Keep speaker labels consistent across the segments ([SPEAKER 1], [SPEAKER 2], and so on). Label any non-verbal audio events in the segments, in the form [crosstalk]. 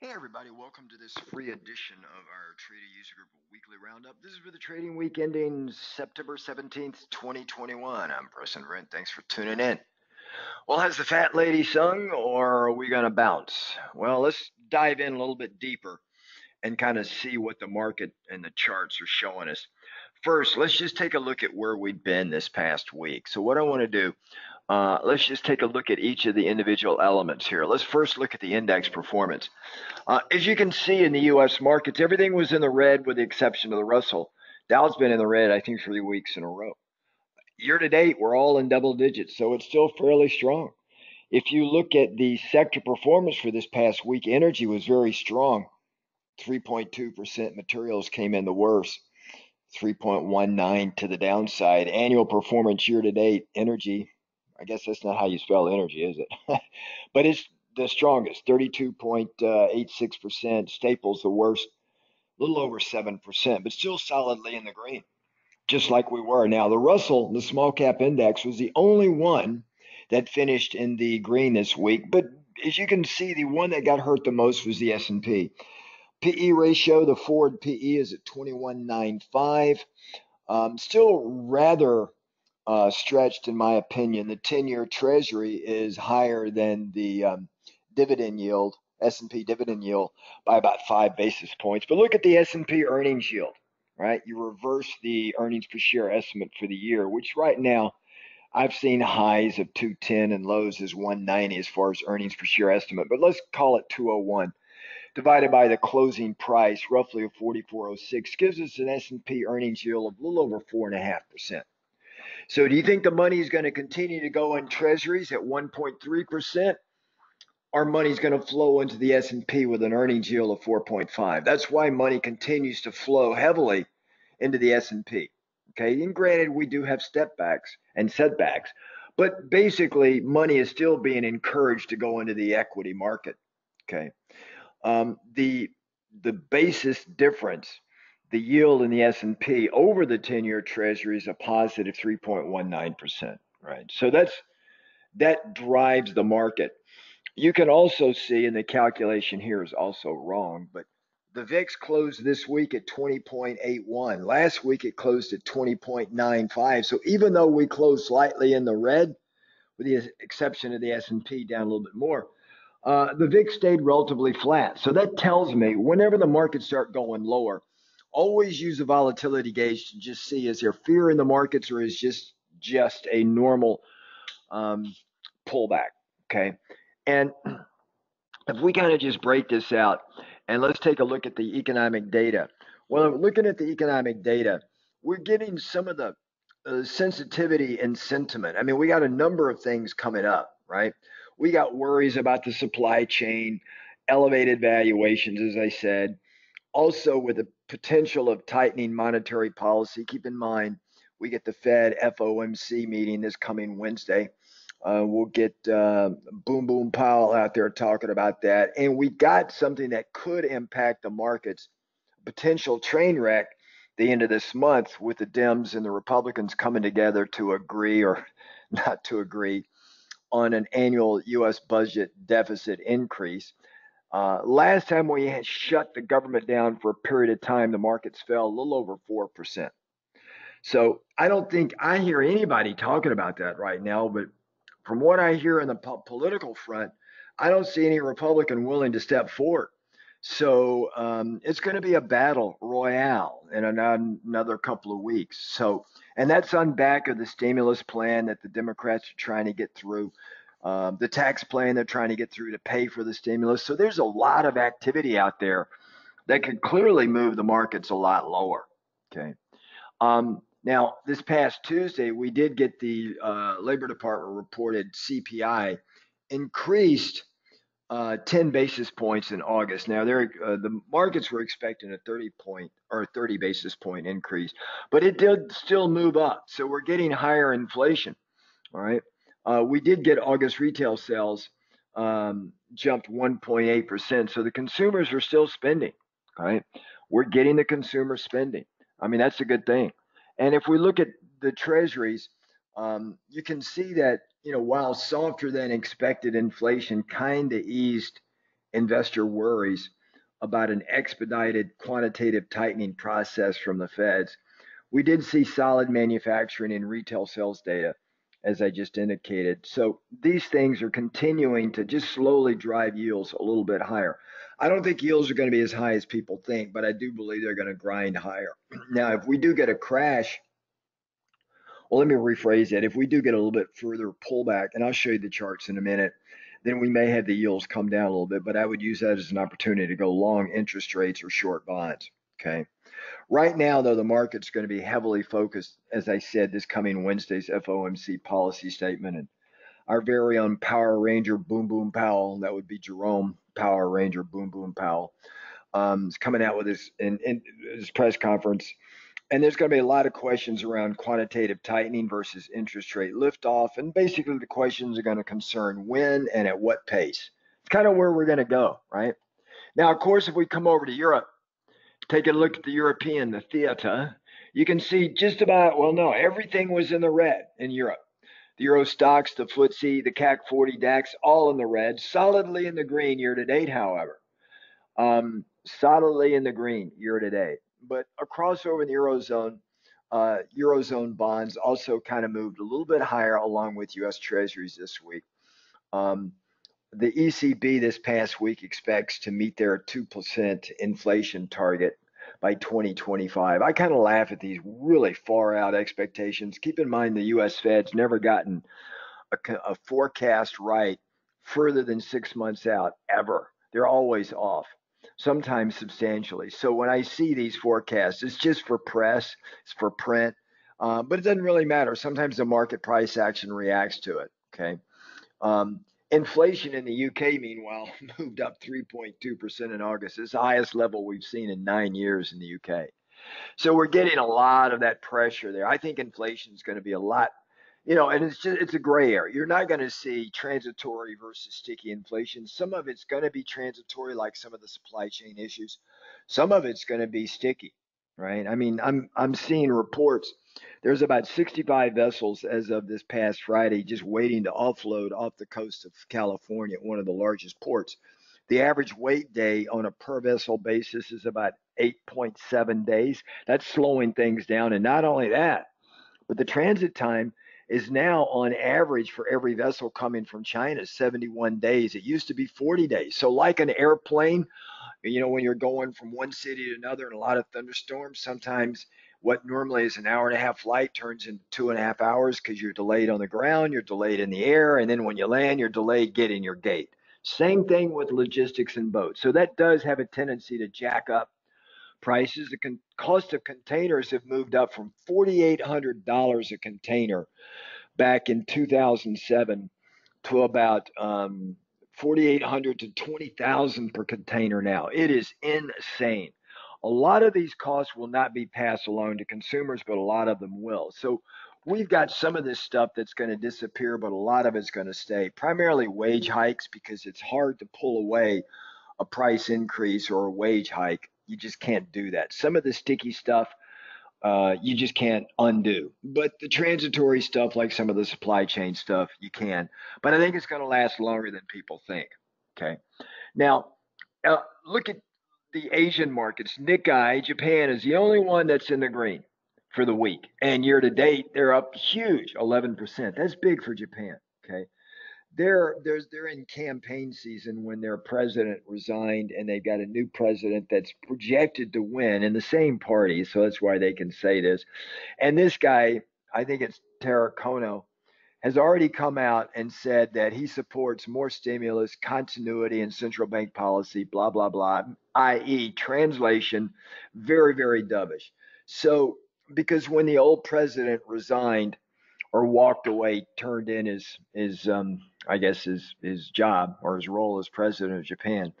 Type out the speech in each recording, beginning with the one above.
[SPEAKER 1] Hey everybody, welcome to this free edition of our Trader User Group Weekly Roundup. This is for the trading week ending September 17th, 2021. I'm Preston Brent. Thanks for tuning in. Well, has the fat lady sung or are we going to bounce? Well, let's dive in a little bit deeper and kind of see what the market and the charts are showing us. First, let's just take a look at where we've been this past week. So what I want to do, uh, let's just take a look at each of the individual elements here. Let's first look at the index performance. Uh, as you can see in the U.S. markets, everything was in the red with the exception of the Russell. Dow's been in the red, I think, three weeks in a row. Year to date, we're all in double digits, so it's still fairly strong. If you look at the sector performance for this past week, energy was very strong. 3.2% materials came in the worst. 3.19 to the downside. Annual performance year to date, energy I guess that's not how you spell energy, is it? [laughs] but it's the strongest, 32.86%. Staples the worst, a little over 7%, but still solidly in the green, just like we were. Now, the Russell, the small cap index, was the only one that finished in the green this week. But as you can see, the one that got hurt the most was the S&P. PE ratio, the forward PE is at 21.95. Um, still rather uh, stretched, in my opinion. The 10-year Treasury is higher than the um, dividend yield, S&P dividend yield, by about five basis points. But look at the S&P earnings yield, right? You reverse the earnings per share estimate for the year, which right now I've seen highs of 210 and lows as 190 as far as earnings per share estimate. But let's call it 201 divided by the closing price, roughly of 4406, gives us an S&P earnings yield of a little over four and a half percent. So do you think the money is going to continue to go in treasuries at 1.3%? Our money is going to flow into the S&P with an earnings yield of 4.5. That's why money continues to flow heavily into the S&P. Okay, and granted, we do have stepbacks and setbacks, but basically, money is still being encouraged to go into the equity market. Okay, um, the the basis difference the yield in the S&P over the 10-year treasury is a positive 3.19%, right? So that's that drives the market. You can also see, and the calculation here is also wrong, but the VIX closed this week at 20.81. Last week it closed at 20.95. So even though we closed slightly in the red, with the exception of the S&P down a little bit more, uh, the VIX stayed relatively flat. So that tells me whenever the markets start going lower, always use a volatility gauge to just see is there fear in the markets or is just just a normal um, pullback. Okay, and [clears throat] if we kind of just break this out and let's take a look at the economic data. Well, looking at the economic data, we're getting some of the uh, sensitivity and sentiment. I mean, we got a number of things coming up, right? We got worries about the supply chain, elevated valuations, as I said also with the potential of tightening monetary policy. Keep in mind, we get the Fed FOMC meeting this coming Wednesday. Uh, we'll get uh, Boom Boom Powell out there talking about that. And we got something that could impact the markets, potential train wreck the end of this month with the Dems and the Republicans coming together to agree or [laughs] not to agree on an annual U.S. budget deficit increase. Uh, last time we had shut the government down for a period of time, the markets fell a little over 4%. So I don't think I hear anybody talking about that right now. But from what I hear in the po- political front, I don't see any Republican willing to step forward. So um, it's going to be a battle royale in another couple of weeks. So, and that's on back of the stimulus plan that the Democrats are trying to get through um, the tax plan they're trying to get through to pay for the stimulus. So there's a lot of activity out there that could clearly move the markets a lot lower. Okay. Um, now, this past Tuesday, we did get the uh, Labor Department reported CPI increased uh, 10 basis points in August. Now, there uh, the markets were expecting a 30 point or 30 basis point increase, but it did still move up. So we're getting higher inflation. All right. Uh, we did get August retail sales um, jumped 1.8%. So the consumers are still spending, right? We're getting the consumer spending. I mean, that's a good thing. And if we look at the treasuries, um, you can see that, you know, while softer than expected inflation kind of eased investor worries about an expedited quantitative tightening process from the Feds. We did see solid manufacturing and retail sales data, as I just indicated. So these things are continuing to just slowly drive yields a little bit higher. I don't think yields are going to be as high as people think, but I do believe they're going to grind higher. [clears throat] Now, if we do get a crash, well, let me rephrase that. If we do get a little bit further pullback, and I'll show you the charts in a minute, then we may have the yields come down a little bit, but I would use that as an opportunity to go long interest rates or short bonds. Okay. Right now, though, the market's going to be heavily focused, as I said, this coming Wednesday's FOMC policy statement. And our very own Power Ranger Boom Boom Powell, that would be Jerome Power Ranger Boom Boom Powell, um, is coming out with his, in, in his press conference and there's going to be a lot of questions around quantitative tightening versus interest rate liftoff. And basically, the questions are going to concern when and at what pace. It's kind of where we're going to go, right? Now, of course, if we come over to Europe, take a look at the European, the theater, you can see just about, well, no, everything was in the red in Europe. The Euro stocks, the FTSE, the CAC 40 DAX, all in the red, solidly in the green year to date, however. Um, solidly in the green year to date but across over in the Eurozone, uh, Eurozone bonds also kind of moved a little bit higher along with US Treasuries this week. Um, the ECB this past week expects to meet their 2% inflation target by 2025. I kind of laugh at these really far out expectations. Keep in mind the US Fed's never gotten a, a forecast right further than six months out ever. They're always off sometimes substantially. So when I see these forecasts, it's just for press, it's for print, uh, but it doesn't really matter. Sometimes the market price action reacts to it. Okay. Um, inflation in the UK, meanwhile, [laughs] moved up 3.2% in August. It's the highest level we've seen in nine years in the UK. So we're getting a lot of that pressure there. I think inflation is going to be a lot you know, and it's just it's a gray area. You're not going to see transitory versus sticky inflation. Some of it's going to be transitory, like some of the supply chain issues. Some of it's going to be sticky, right? I mean, I'm I'm seeing reports. There's about 65 vessels as of this past Friday just waiting to offload off the coast of California, one of the largest ports. The average wait day on a per vessel basis is about 8.7 days. That's slowing things down. And not only that, but the transit time is now on average for every vessel coming from China 71 days. It used to be 40 days. So, like an airplane, you know, when you're going from one city to another and a lot of thunderstorms, sometimes what normally is an hour and a half flight turns into two and a half hours because you're delayed on the ground, you're delayed in the air, and then when you land, you're delayed getting your gate. Same thing with logistics and boats. So that does have a tendency to jack up prices. The con- cost of containers have moved up from $4,800 a container back in 2007 to about um, 4,800 to $20,000 per container now. It is insane. A lot of these costs will not be passed along to consumers, but a lot of them will. So we've got some of this stuff that's going to disappear, but a lot of it's going to stay. Primarily wage hikes because it's hard to pull away a price increase or a wage hike you just can't do that. Some of the sticky stuff, uh, you just can't undo. But the transitory stuff, like some of the supply chain stuff, you can. But I think it's going to last longer than people think. Okay. Now, uh, look at the Asian markets. Nikkei, Japan is the only one that's in the green for the week. And year to date, they're up huge, 11%. That's big for Japan. Okay they're there's they're in campaign season when their president resigned and they've got a new president that's projected to win in the same party so that's why they can say this. And this guy i think it's Taro Kono has already come out and said that he supports more stimulus continuity and central bank policy blah blah blah i.e translation very very dovish. So because when the old president resigned or walked away turned in his his um, I guess his his job or his role as president of Japan.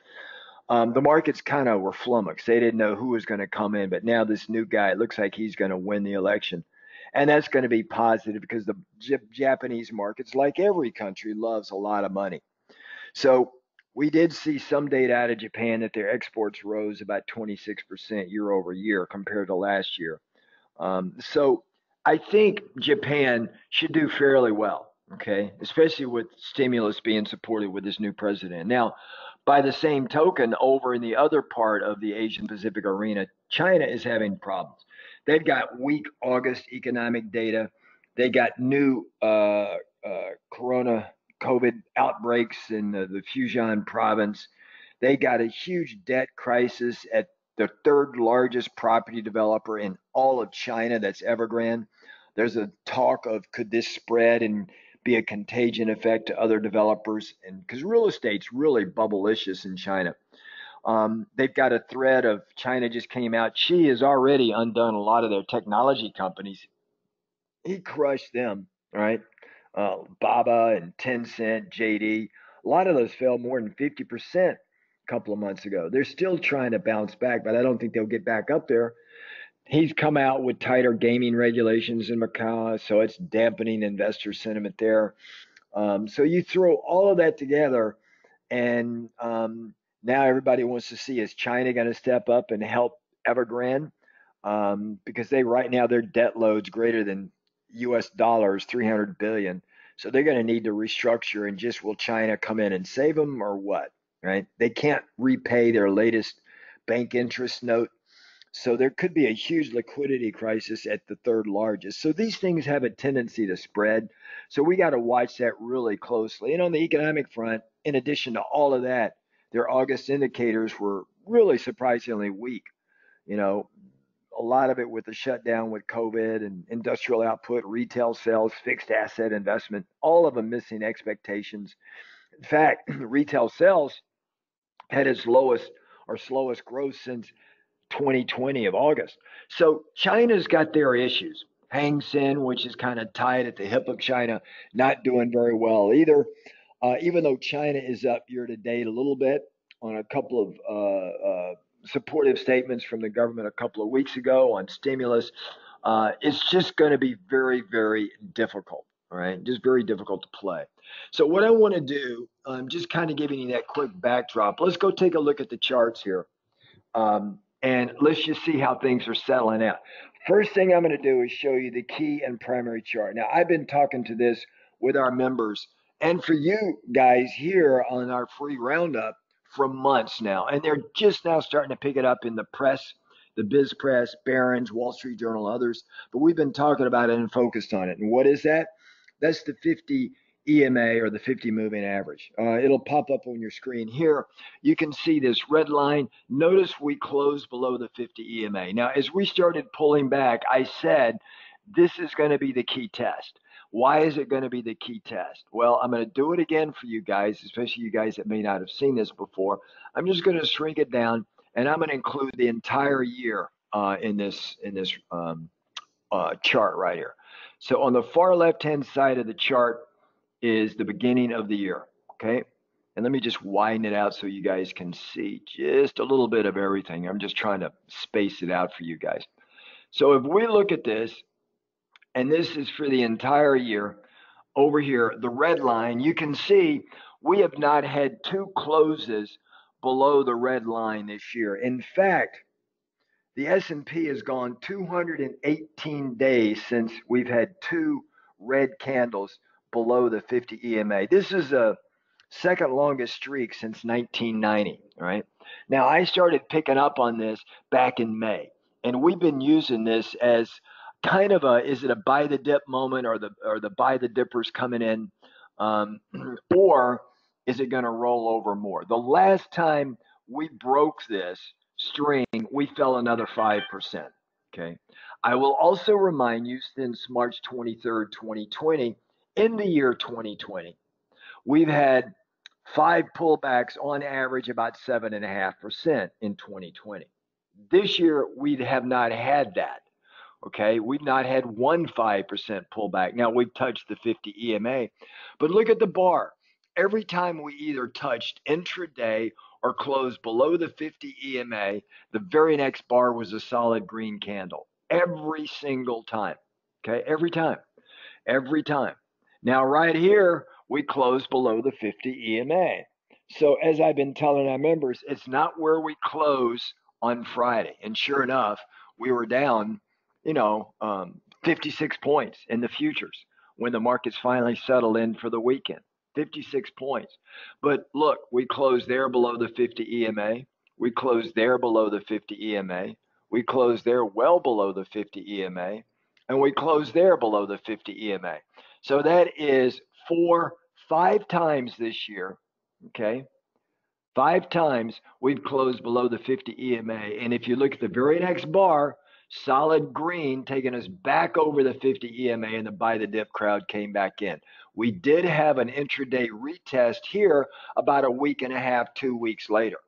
[SPEAKER 1] Um, the markets kind of were flummoxed. They didn't know who was going to come in, but now this new guy it looks like he's going to win the election, and that's going to be positive because the J- Japanese markets, like every country, loves a lot of money. So we did see some data out of Japan that their exports rose about 26% year over year compared to last year. Um, so I think Japan should do fairly well okay, especially with stimulus being supported with this new president. Now, by the same token, over in the other part of the Asian Pacific arena, China is having problems. They've got weak August economic data. They got new uh, uh, corona COVID outbreaks in the, the Fujian province. They got a huge debt crisis at the third largest property developer in all of China, that's Evergrande. There's a talk of could this spread and be a contagion effect to other developers, and because real estate's really bubblicious in China. Um, they've got a thread of China just came out. Xi has already undone a lot of their technology companies. He crushed them, right? Uh, Baba and Tencent, JD. A lot of those fell more than 50% a couple of months ago. They're still trying to bounce back, but I don't think they'll get back up there he's come out with tighter gaming regulations in Macau, so it's dampening investor sentiment there. Um, so you throw all of that together, and um, now everybody wants to see is China going to step up and help Evergrande um, because they right now their debt load's greater than U.S. dollars, 300 billion. So they're going to need to restructure, and just will China come in and save them or what? Right? They can't repay their latest bank interest note so there could be a huge liquidity crisis at the third largest. So these things have a tendency to spread. So we got to watch that really closely. And on the economic front, in addition to all of that, their August indicators were really surprisingly weak. You know, a lot of it with the shutdown with COVID and industrial output, retail sales, fixed asset investment, all of them missing expectations. In fact, [clears throat] retail sales had its lowest or slowest growth since 2020 of August. So China's got their issues. Hang Seng, which is kind of tied at the hip of China, not doing very well either. Uh, even though China is up year to date a little bit on a couple of uh, uh, supportive statements from the government a couple of weeks ago on stimulus, uh, it's just going to be very, very difficult. All right, just very difficult to play. So what I want to do, I'm just kind of giving you that quick backdrop. Let's go take a look at the charts here. Um, and let's just see how things are settling out. First thing I'm going to do is show you the key and primary chart. Now, I've been talking to this with our members and for you guys here on our free roundup for months now. And they're just now starting to pick it up in the press, the biz press, Barron's, Wall Street Journal, others. But we've been talking about it and focused on it. And what is that? That's the 50 EMA or the 50 moving average. Uh, it'll pop up on your screen here. You can see this red line. Notice we closed below the 50 EMA. Now, as we started pulling back, I said this is going to be the key test. Why is it going to be the key test? Well, I'm going to do it again for you guys, especially you guys that may not have seen this before. I'm just going to shrink it down, and I'm going to include the entire year uh, in this in this um, uh, chart right here. So on the far left-hand side of the chart, is the beginning of the year. Okay. And let me just widen it out so you guys can see just a little bit of everything. I'm just trying to space it out for you guys. So if we look at this, and this is for the entire year, over here, the red line, you can see we have not had two closes below the red line this year. In fact, the S&P has gone 218 days since we've had two red candles below the 50 EMA. This is a second longest streak since 1990, right? Now, I started picking up on this back in May, and we've been using this as kind of a is it a buy the dip moment or the or the buy the dippers coming in um, [clears throat] or is it going to roll over more the last time we broke this string we fell another 5% okay i will also remind you since march 23rd 2020 in the year 2020, we've had five pullbacks on average about 7.5% in 2020. This year, we have not had that. Okay, we've not had one 5% pullback. Now we've touched the 50 EMA, but look at the bar. Every time we either touched intraday or closed below the 50 EMA, the very next bar was a solid green candle. Every single time. Okay, every time. Every time. Now, right here, we close below the 50 EMA. So, as I've been telling our members, it's not where we close on Friday. And sure enough, we were down, you know, um, 56 points in the futures when the markets finally settled in for the weekend. 56 points. But look, we closed there below the 50 EMA. We closed there below the 50 EMA. We closed there well below the 50 EMA. And we closed there below the 50 EMA. So that is four, five times this year. Okay. Five times we've closed below the 50 EMA. And if you look at the very next bar, solid green taking us back over the 50 EMA and the buy the dip crowd came back in. We did have an intraday retest here about a week and a half, two weeks later,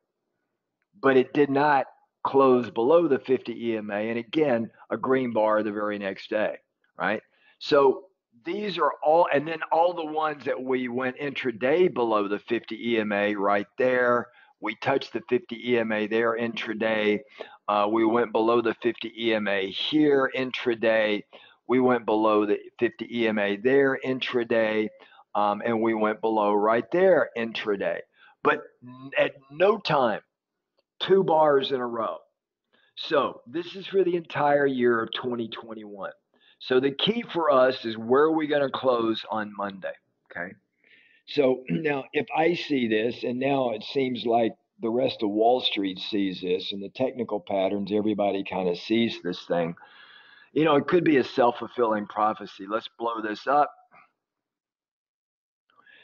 [SPEAKER 1] but it did not close below the 50 EMA. And again, a green bar the very next day, right? So these are all, and then all the ones that we went intraday below the 50 EMA right there. We touched the 50 EMA there intraday. Uh, we went below the 50 EMA here intraday. We went below the 50 EMA there intraday. Um, and we went below right there intraday. But at no time, two bars in a row. So this is for the entire year of 2021. So the key for us is where are we going to close on Monday? Okay. So [clears throat] now, if I see this, and now it seems like the rest of Wall Street sees this, and the technical patterns, everybody kind of sees this thing. You know, it could be a self fulfilling prophecy. Let's blow this up.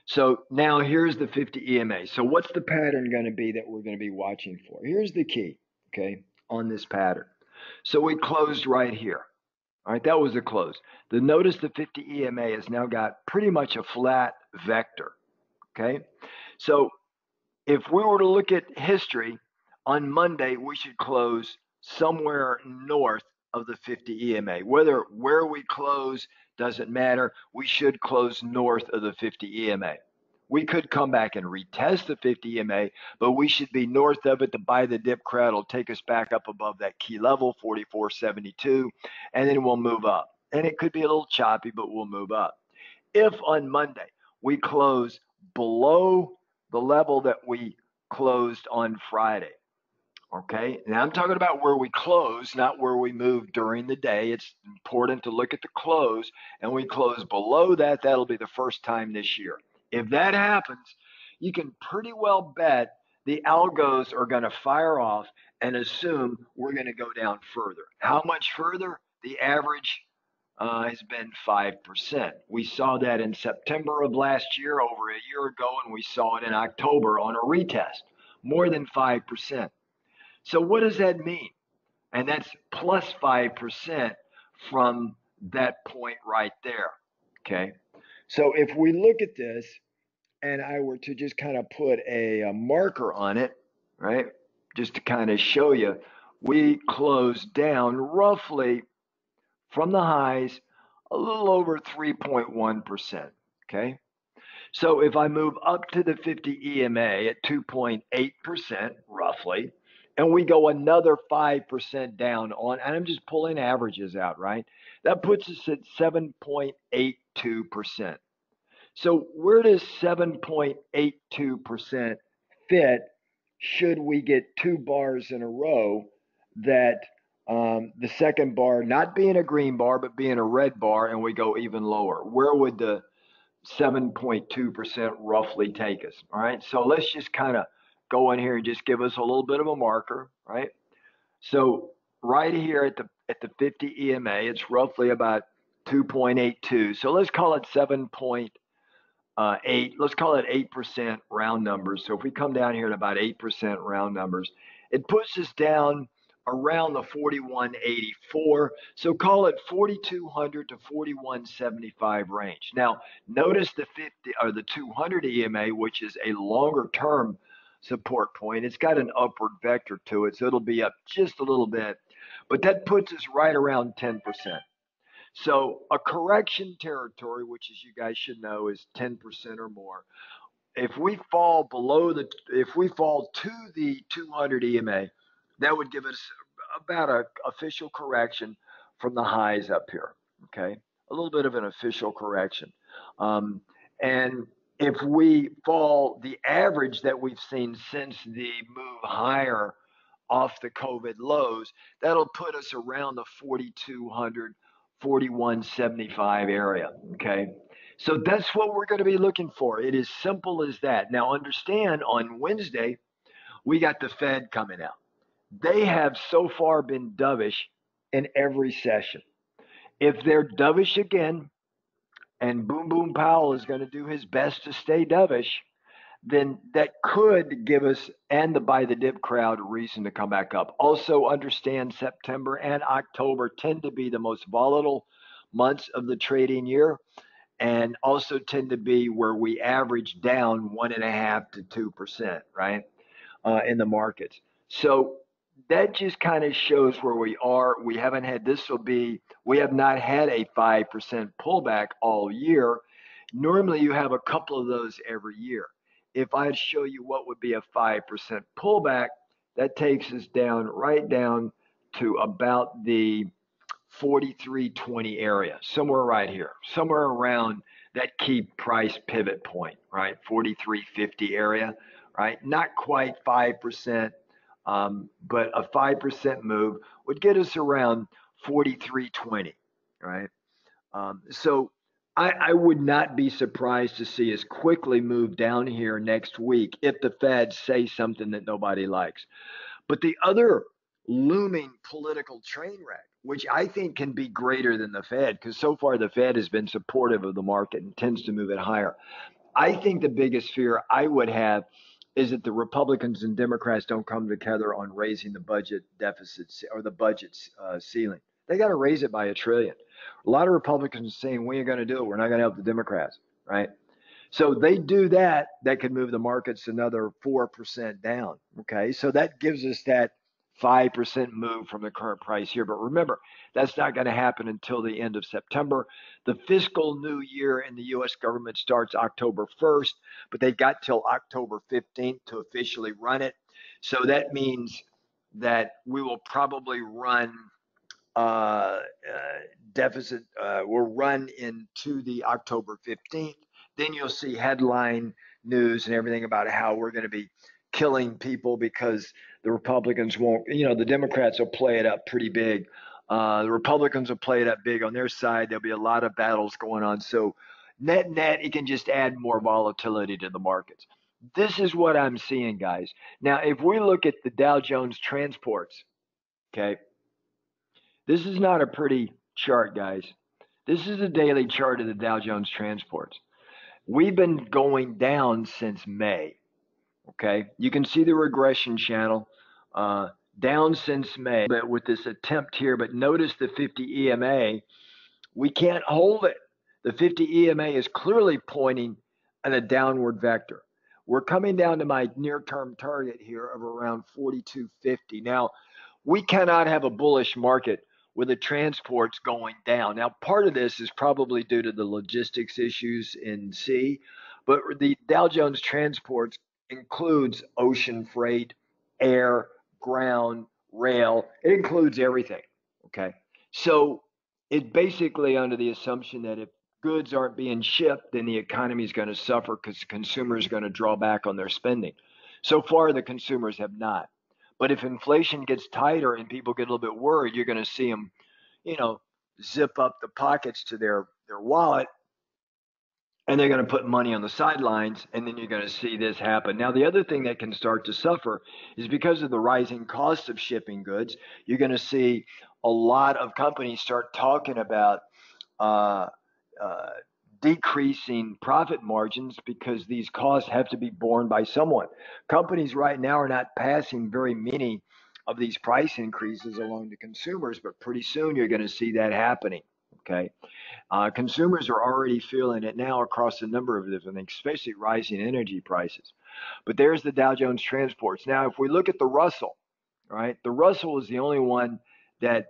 [SPEAKER 1] So now here's the 50 EMA. So what's the pattern going to be that we're going to be watching for? Here's the key, okay, on this pattern. So we closed right here. All right, that was the close. The notice the 50 EMA has now got pretty much a flat vector. Okay, so if we were to look at history on Monday, we should close somewhere north of the 50 EMA. Whether where we close doesn't matter. We should close north of the 50 EMA. We could come back and retest the 50 EMA, but we should be north of it. to buy the dip crowd will take us back up above that key level, 44.72, and then we'll move up. And it could be a little choppy, but we'll move up. If on Monday we close below the level that we closed on Friday, Okay. Now I'm talking about where we close, not where we move during the day. It's important to look at the close, and we close below that. That'll be the first time this year. If that happens, you can pretty well bet the algos are going to fire off and assume we're going to go down further. How much further? The average uh, has been 5%. We saw that in September of last year, over a year ago, and we saw it in October on a retest, more than 5%. So what does that mean? And that's plus 5% from that point right there. Okay. So if we look at this and I were to just kind of put a, a marker on it, right, just to kind of show you, we closed down roughly from the highs a little over 3.1%. Okay. So if I move up to the 50 EMA at 2.8%, roughly, and we go another 5% down on, and I'm just pulling averages out, right? That puts us at 7.82%. So where does 7.82% fit should we get two bars in a row that um, the second bar not being a green bar, but being a red bar, and we go even lower? Where would the 7.2% roughly take us? All right. So let's just kind of go in here and just give us a little bit of a marker, right? So right here at the at the 50 EMA, it's roughly about 2.82. So let's call it 7.8. Uh, let's call it 8% round numbers. So if we come down here at about 8% round numbers, it puts us down around the 4184. So call it 4200 to 4175 range. Now, notice the 50 or the 200 EMA, which is a longer term support point. It's got an upward vector to it, so it'll be up just a little bit, but that puts us right around 10%. So a correction territory, which as you guys should know is 10% or more. If we fall below the, if we fall to the 200 EMA, that would give us about a official correction from the highs up here. Okay, a little bit of an official correction, um, and if we fall the average that we've seen since the move higher off the COVID lows, that'll put us around the 4,200, 4175 area. Okay. So that's what we're going to be looking for. It is simple as that. Now, understand on Wednesday, we got the Fed coming out. They have so far been dovish in every session. If they're dovish again, and Boom Boom Powell is going to do his best to stay dovish, then that could give us and the buy the dip crowd a reason to come back up. Also, understand September and October tend to be the most volatile months of the trading year and also tend to be where we average down one and a half to two percent, right, uh, in the markets. So that just kind of shows where we are. We haven't had this will be we have not had a five percent pullback all year. Normally, you have a couple of those every year if I show you what would be a 5% pullback, that takes us down right down to about the 4320 area, somewhere right here, somewhere around that key price pivot point, right? 4350 area, right? Not quite 5%, um, but a 5% move would get us around 4320, right? Um, so I, I, would not be surprised to see us quickly move down here next week if the Fed say something that nobody likes. But the other looming political train wreck, which I think can be greater than the Fed, because so far the Fed has been supportive of the market and tends to move it higher. I think the biggest fear I would have is that the Republicans and Democrats don't come together on raising the budget deficits or the budget uh, ceiling. They got to raise it by a trillion. A lot of Republicans saying we ain't going to do it. We're not going to help the Democrats, right? So they do that. That could move the markets another four percent down. Okay, so that gives us that five percent move from the current price here. But remember, that's not going to happen until the end of September. The fiscal new year in the U.S. government starts October 1st, but they've got till October 15th to officially run it. So that means that we will probably run uh, uh, deficit uh, will run into the October 15th. Then you'll see headline news and everything about how we're going to be killing people because the Republicans won't, you know, the Democrats will play it up pretty big. Uh, the Republicans will play it up big on their side. There'll be a lot of battles going on. So, net net, it can just add more volatility to the markets. This is what I'm seeing, guys. Now, if we look at the Dow Jones transports, okay, this is not a pretty chart, guys. This is a daily chart of the Dow Jones transports. We've been going down since May. Okay, you can see the regression channel uh, down since May, but with this attempt here. But notice the 50 EMA, we can't hold it. The 50 EMA is clearly pointing in a downward vector. We're coming down to my near-term target here of around 4250. Now, we cannot have a bullish market with the transports going down. Now, part of this is probably due to the logistics issues in sea, but the Dow Jones transports includes ocean freight, air, ground, rail. It includes everything. Okay. So it's basically under the assumption that if goods aren't being shipped, then the economy is going to suffer because consumers are going to draw back on their spending. So far, the consumers have not. But if inflation gets tighter and people get a little bit worried, you're going to see them, you know, zip up the pockets to their their wallet and they're going to put money on the sidelines and then you're going to see this happen now the other thing that can start to suffer is because of the rising cost of shipping goods you're going to see a lot of companies start talking about uh, uh, decreasing profit margins because these costs have to be borne by someone. Companies right now are not passing very many of these price increases along to consumers, but pretty soon you're going to see that happening. Okay. Uh, consumers are already feeling it now across a number of different things, especially rising energy prices. But there's the Dow Jones transports. Now, if we look at the Russell, right, the Russell is the only one that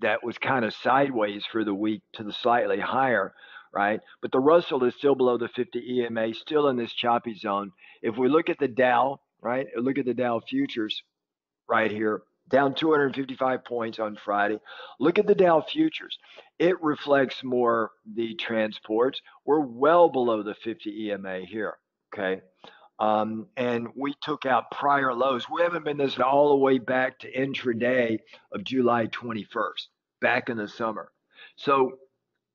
[SPEAKER 1] that was kind of sideways for the week to the slightly higher right? But the Russell is still below the 50 EMA, still in this choppy zone. If we look at the Dow, right, look at the Dow futures right here, down 255 points on Friday. Look at the Dow futures. It reflects more the transports. We're well below the 50 EMA here, okay? Um, and we took out prior lows. We haven't been this all the way back to intraday of July 21st, back in the summer. So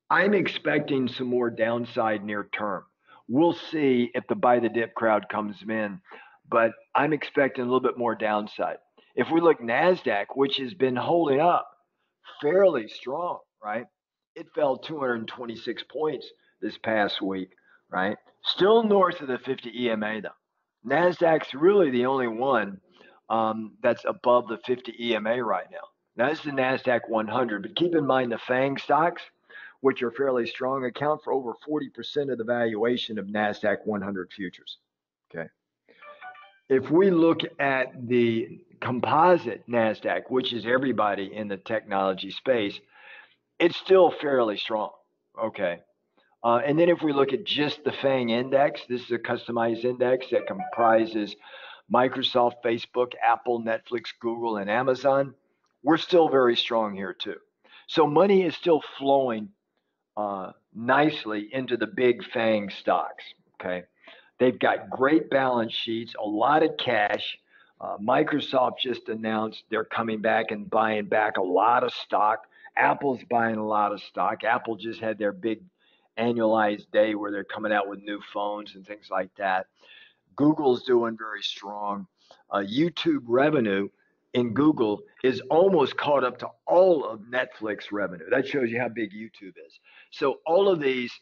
[SPEAKER 1] I'm expecting some more downside near term. We'll see if the buy the dip crowd comes in, but I'm expecting a little bit more downside. If we look NASDAQ, which has been holding up fairly strong, right? It fell 226 points this past week, right? Still north of the 50 EMA though. NASDAQ's really the only one um, that's above the 50 EMA right now. Now, this is the NASDAQ 100, but keep in mind the FANG stocks, which are fairly strong, account for over 40% of the valuation of NASDAQ 100 futures. If we look at the composite NASDAQ, which is everybody in the technology space, it's still fairly strong. Okay. Uh, and then if we look at just the FANG index, this is a customized index that comprises Microsoft, Facebook, Apple, Netflix, Google, and Amazon. We're still very strong here too. So money is still flowing uh, nicely into the big FANG stocks. Okay. They've got great balance sheets, a lot of cash. Uh, Microsoft just announced they're coming back and buying back a lot of stock. Apple's buying a lot of stock. Apple just had their big annualized day where they're coming out with new phones and things like that. Google's doing very strong. Uh, YouTube revenue in Google is almost caught up to all of Netflix revenue. That shows you how big YouTube is. So all of these,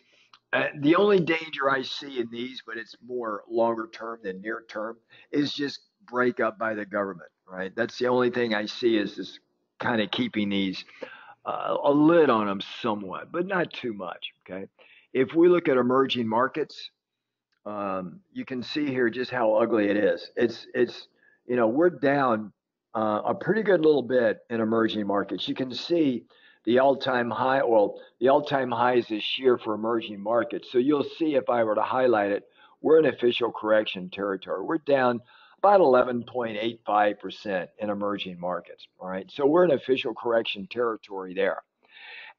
[SPEAKER 1] uh, the only danger I see in these, but it's more longer term than near term, is just break up by the government. Right. That's the only thing I see is this kind of keeping these uh, a lid on them somewhat, but not too much. Okay. If we look at emerging markets, um, you can see here just how ugly it is. It's it's you know we're down uh, a pretty good little bit in emerging markets. You can see the all-time high. Well, the all-time highs this year for emerging markets. So you'll see if I were to highlight it, we're in official correction territory. We're down about 11.85% in emerging markets. All right. So we're in official correction territory there.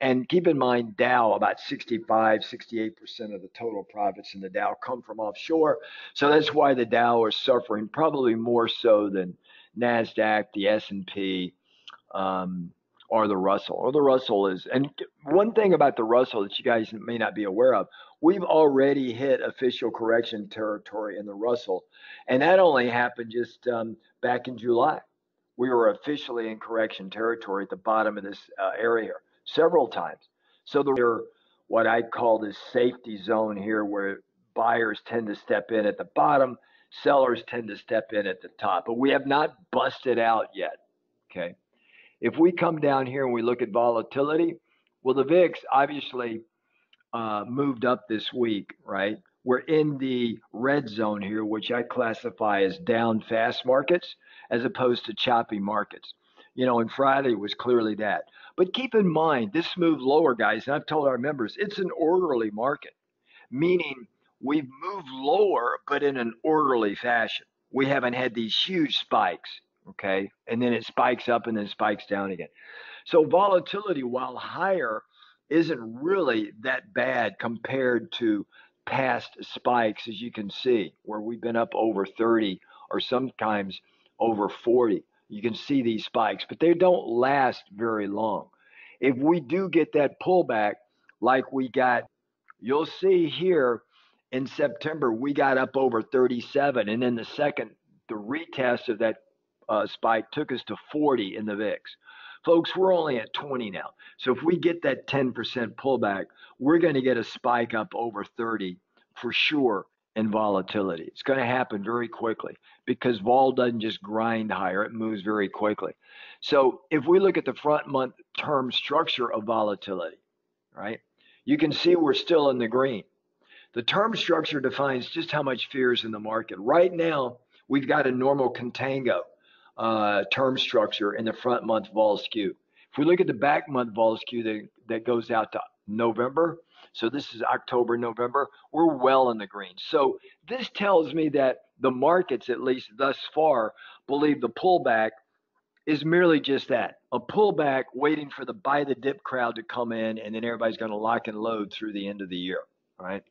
[SPEAKER 1] And keep in mind, Dow, about 65, 68% of the total profits in the Dow come from offshore. So that's why the Dow is suffering probably more so than NASDAQ, the S&P, um, or the Russell. Or the Russell is, and one thing about the Russell that you guys may not be aware of, we've already hit official correction territory in the Russell, and that only happened just um, back in July. We were officially in correction territory at the bottom of this uh, area several times. So there, what I call this safety zone here, where buyers tend to step in at the bottom, sellers tend to step in at the top, but we have not busted out yet. Okay. If we come down here and we look at volatility, well, the VIX obviously uh, moved up this week, right? We're in the red zone here, which I classify as down fast markets as opposed to choppy markets. You know, and Friday was clearly that. But keep in mind, this move lower, guys, and I've told our members, it's an orderly market, meaning we've moved lower, but in an orderly fashion. We haven't had these huge spikes, okay? And then it spikes up and then spikes down again. So volatility, while higher, isn't really that bad compared to past spikes, as you can see, where we've been up over 30 or sometimes over 40. You can see these spikes, but they don't last very long. If we do get that pullback like we got, you'll see here in September, we got up over 37. And then the second, the retest of that uh, spike took us to 40 in the VIX. Folks, we're only at 20 now. So if we get that 10% pullback, we're going to get a spike up over 30 for sure in volatility. It's going to happen very quickly because vol doesn't just grind higher, it moves very quickly. So if we look at the front month term structure of volatility, right, you can see we're still in the green. The term structure defines just how much fear is in the market. Right now, we've got a normal contango uh, term structure in the front month vol skew. If we look at the back month vol skew that, that goes out to November, so this is October, November, we're well in the green. So this tells me that the markets, at least thus far, believe the pullback is merely just that a pullback waiting for the buy the dip crowd to come in, and then everybody's going to lock and load through the end of the year, right?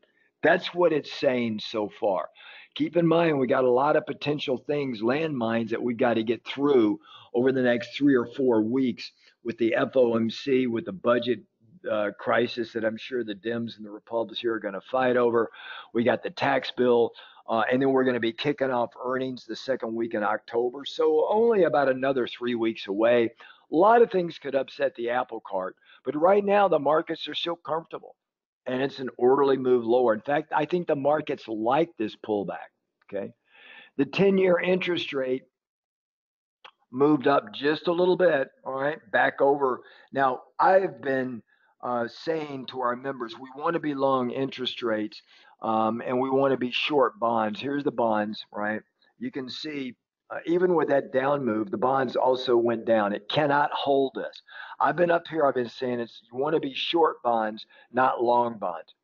[SPEAKER 1] That's what it's saying so far keep in mind we got a lot of potential things, landmines that we got to get through over the next three or four weeks with the FOMC, with the budget uh, crisis that I'm sure the Dems and the Republicans here are going to fight over. We got the tax bill. Uh, and then we're going to be kicking off earnings the second week in October. So only about another three weeks away. A lot of things could upset the apple cart. But right now, the markets are still comfortable and it's an orderly move lower. In fact, I think the markets like this pullback. Okay. The 10 year interest rate moved up just a little bit. All right. Back over. Now, I've been uh, saying to our members, we want to be long interest rates um, and we want to be short bonds. Here's the bonds, right? You can see uh, even with that down move, the bonds also went down. It cannot hold us. I've been up here, I've been saying it's you want to be short bonds, not long bonds.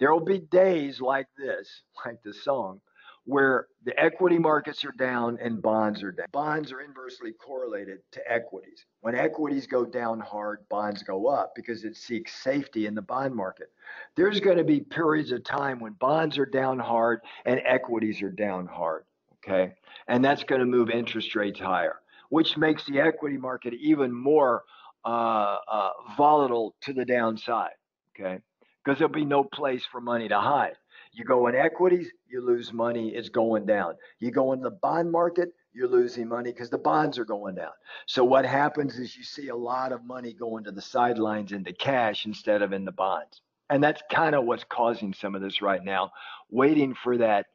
[SPEAKER 1] There will be days like this, [laughs] like the song, where the equity markets are down and bonds are down. Bonds are inversely correlated to equities. When equities go down hard, bonds go up because it seeks safety in the bond market. There's going to be periods of time when bonds are down hard and equities are down hard. Okay. And that's going to move interest rates higher, which makes the equity market even more uh, uh, volatile to the downside. Okay. Because there'll be no place for money to hide. You go in equities, you lose money, it's going down. You go in the bond market, you're losing money because the bonds are going down. So what happens is you see a lot of money going to the sidelines into cash instead of in the bonds. And that's kind of what's causing some of this right now, waiting for that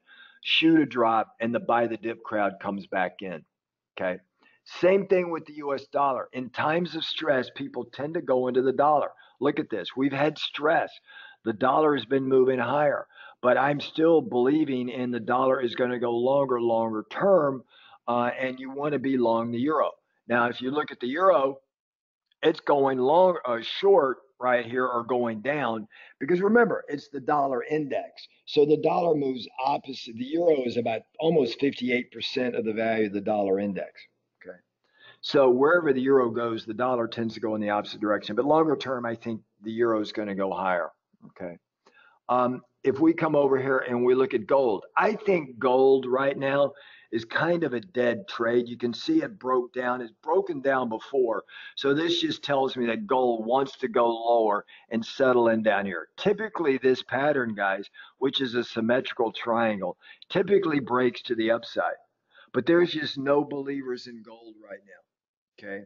[SPEAKER 1] shoe a drop and the buy the dip crowd comes back in. Okay. Same thing with the US dollar. In times of stress, people tend to go into the dollar. Look at this. We've had stress. The dollar has been moving higher, but I'm still believing in the dollar is going to go longer, longer term, uh, and you want to be long the euro. Now, if you look at the euro, it's going long, uh, short right here are going down. Because remember it's the dollar index. So the dollar moves opposite the euro is about almost 58% of the value of the dollar index okay? So wherever the euro goes the dollar tends to go in the opposite direction. But longer term i think the euro is going to go higher okay? Um, if we come over here and we look at gold i think gold right now is kind of a dead trade. You can see it broke down. It's broken down before. So this just tells me that gold wants to go lower and settle in down here. Typically this pattern, guys, which is a symmetrical triangle, typically breaks to the upside. But there's just no believers in gold right now. Okay.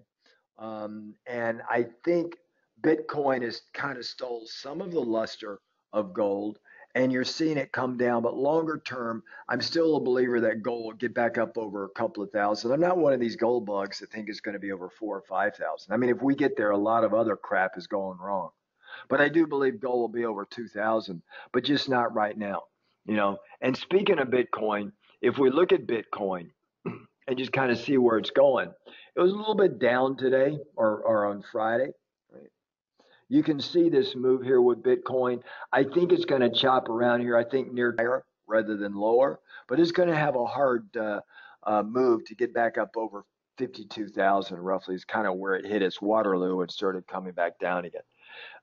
[SPEAKER 1] Um, and I think Bitcoin has kind of stole some of the luster of gold and you're seeing it come down. But longer term, I'm still a believer that gold will get back up over a couple of thousand. I'm not one of these gold bugs that think it's going to be over four or five thousand. I mean, if we get there, a lot of other crap is going wrong. But I do believe gold will be over 2,000, but just not right now. You know. And speaking of Bitcoin, if we look at Bitcoin [clears throat] and just kind of see where it's going, it was a little bit down today or, or on Friday. You can see this move here with Bitcoin. I think it's going to chop around here. I think near higher rather than lower, but it's going to have a hard uh, uh, move to get back up over 52,000 roughly is kind of where it hit its Waterloo and started coming back down again.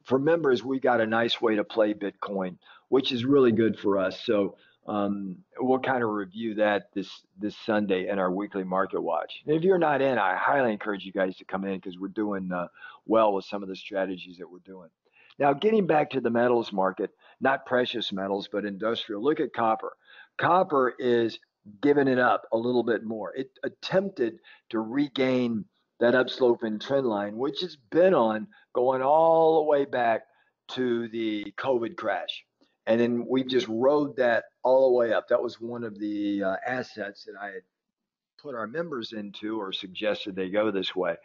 [SPEAKER 1] For members, we got a nice way to play Bitcoin, which is really good for us. So um, we'll kind of review that this this Sunday in our weekly market watch. And if you're not in, I highly encourage you guys to come in because we're doing uh, well with some of the strategies that we're doing. Now, getting back to the metals market, not precious metals, but industrial. Look at copper. Copper is giving it up a little bit more. It attempted to regain that upsloping trend line, which it's been on going all the way back to the COVID crash and then we just rode that all the way up. That was one of the uh, assets that I had put our members into or suggested they go this way.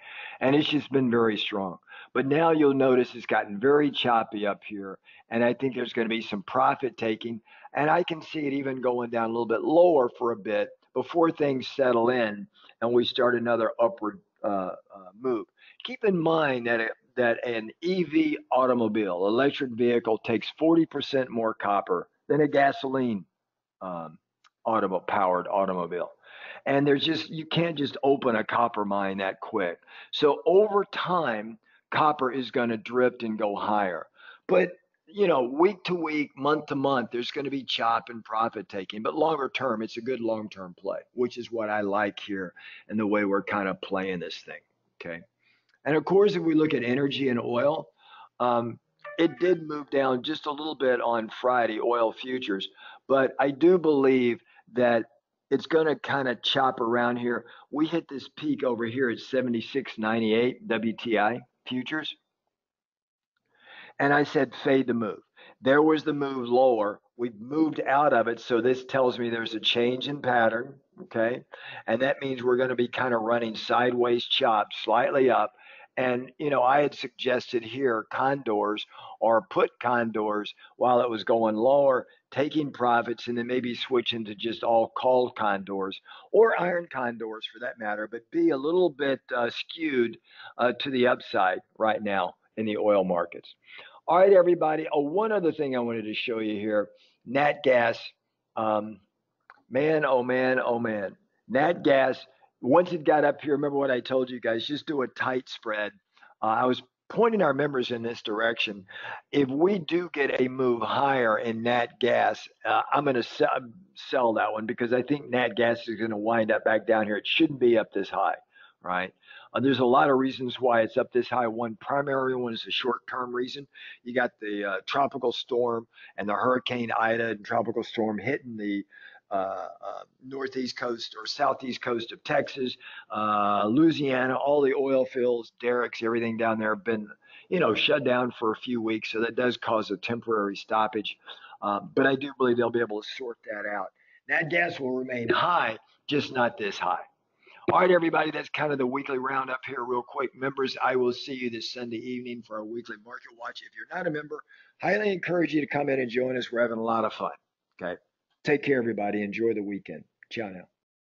[SPEAKER 1] And it's just been very strong. But now you'll notice it's gotten very choppy up here. And I think there's going to be some profit taking. And I can see it even going down a little bit lower for a bit before things settle in and we start another upward uh, uh, move. Keep in mind that it, that an EV automobile, electric vehicle, takes 40% more copper than a gasoline um, auto powered automobile. And there's just, you can't just open a copper mine that quick. So over time, copper is going to drift and go higher. But you know, week to week, month to month, there's going to be chop and profit taking. But longer term, it's a good long term play, which is what I like here and the way we're kind of playing this thing. Okay. And of course, if we look at energy and oil, um, it did move down just a little bit on Friday, oil futures, but I do believe that it's going to kind of chop around here. We hit this peak over here at 76.98 WTI futures. And I said, fade the move. There was the move lower. We've moved out of it. So this tells me there's a change in pattern. Okay. And that means we're going to be kind of running sideways chop, slightly up. And, you know, I had suggested here condors or put condors while it was going lower, taking profits and then maybe switching to just all called condors or iron condors for that matter, but be a little bit uh, skewed uh, to the upside right now in the oil markets. All right, everybody. Oh, one other thing I wanted to show you here Nat gas. Um, man, oh man, oh man. Nat gas, once it got up here, remember what I told you guys, just do a tight spread. Uh, I was pointing our members in this direction. If we do get a move higher in nat gas, uh, I'm going to sell, sell that one because I think nat gas is going to wind up back down here. It shouldn't be up this high, right? Uh, there's a lot of reasons why it's up this high. One primary one is a short-term reason. You got the uh, tropical storm and the Hurricane Ida and tropical storm hitting the uh, uh, northeast coast or southeast coast of Texas, uh, Louisiana, all the oil fields, derricks, everything down there have been, you know, shut down for a few weeks. So that does cause a temporary stoppage. Um, but I do believe they'll be able to sort that out. Nat gas will remain high, just not this high. All right, everybody, that's kind of the weekly roundup here, real quick. Members, I will see you this Sunday evening for our weekly market watch. If you're not a member, highly encourage you to come in and join us. We're having a lot of fun. Okay. Take care, everybody. Enjoy the weekend. Ciao now.